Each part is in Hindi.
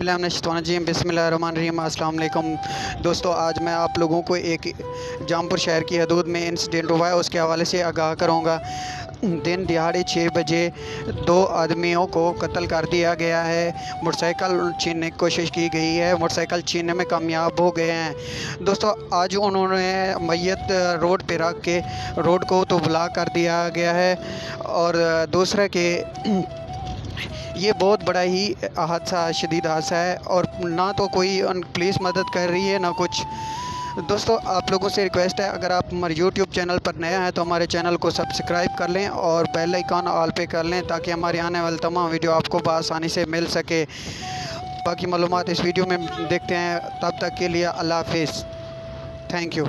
जी बिसमीम अल्लाम दोस्तों, आज मैं आप लोगों को एक जामपुर शहर की हदूद में इंसिडेंट हुआ है, उसके हवाले से आगाह करूँगा। दिन दिहाड़े छः बजे दो आदमियों को कत्ल कर दिया गया है। मोटरसाइकिल छीनने की कोशिश की गई है। मोटरसाइकिल छीनने में कामयाब हो गए हैं। दोस्तों, आज उन्होंने मैत रोड पर रख के रोड को तो ब्लॉक कर दिया गया है। और दूसरा के ये बहुत बड़ा ही हादसा शदीद हादसा है और ना तो कोई पुलिस मदद कर रही है, ना कुछ। दोस्तों, आप लोगों से रिक्वेस्ट है, अगर आप हमारे यूट्यूब चैनल पर नया हैं तो हमारे चैनल को सब्सक्राइब कर लें और बेल आइकन ऑल पे कर लें ताकि हमारे आने वाले तमाम वीडियो आपको बसानी से मिल सके। बाकी मालूम इस वीडियो में देखते हैं, तब तक के लिए अल्लाह हाफिज़। Thank you.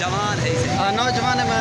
जवान है नौजवान है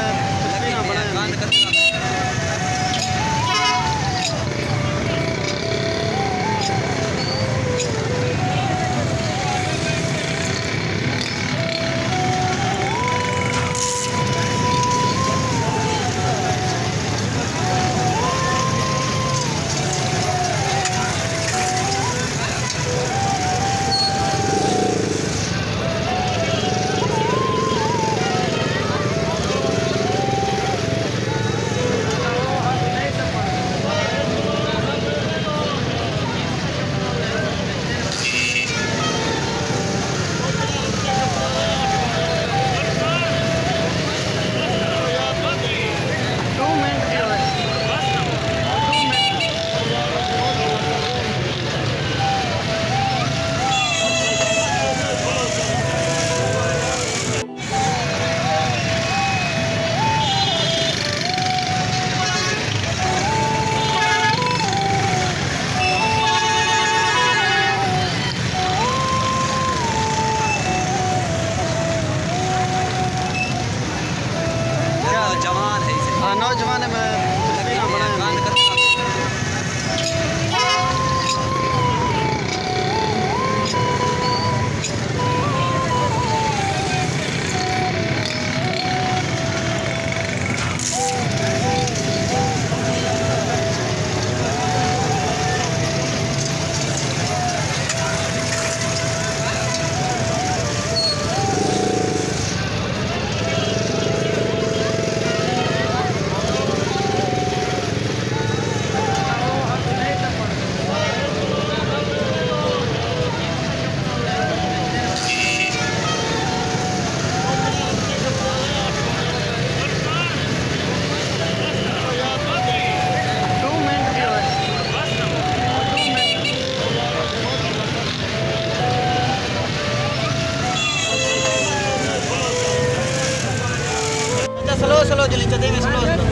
स्लो स्लो चली चतई में स्लो स्लो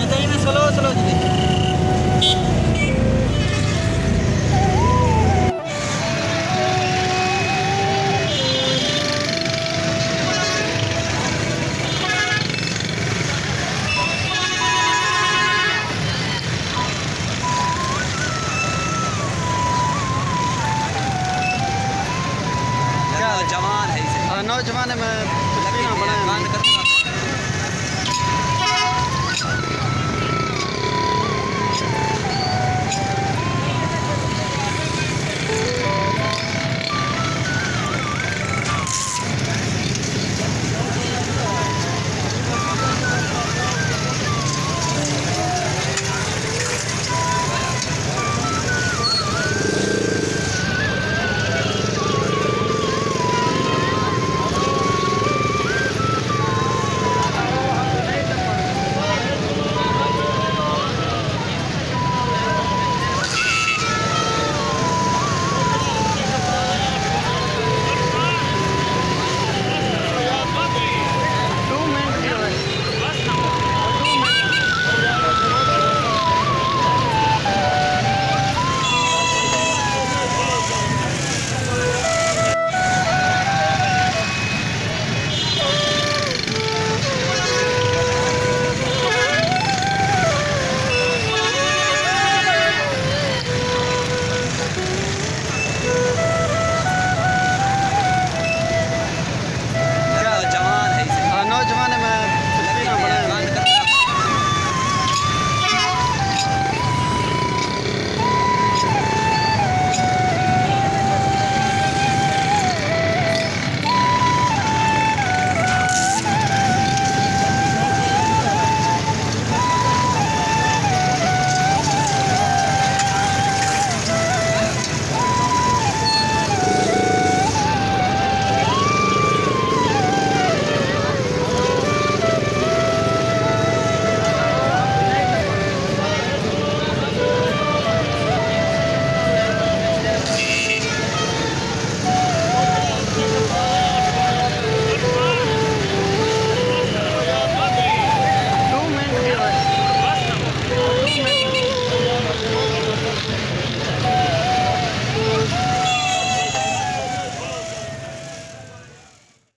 चतई में स्लो स्लो चली नौजवान में